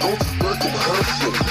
don't you make.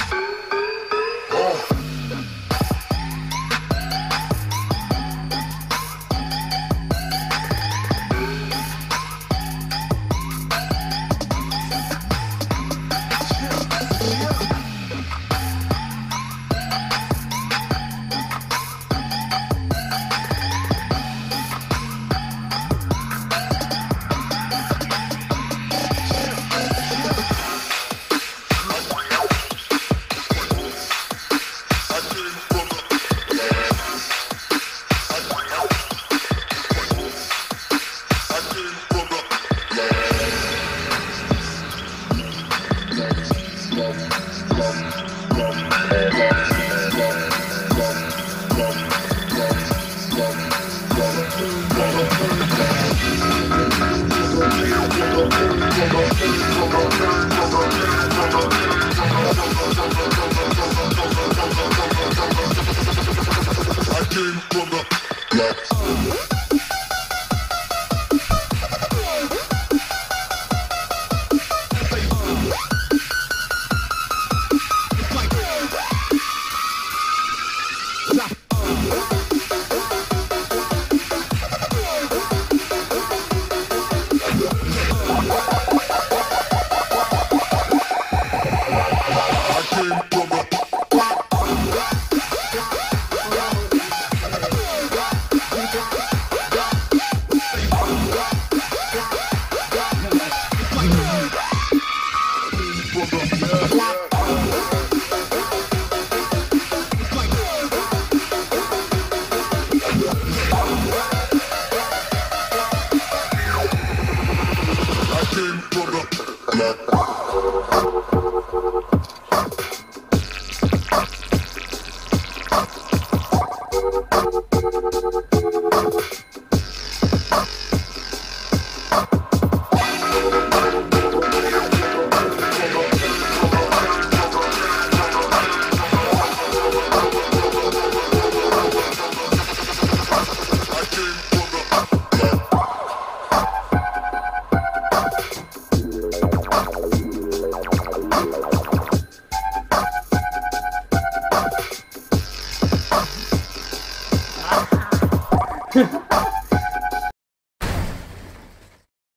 I came from the black.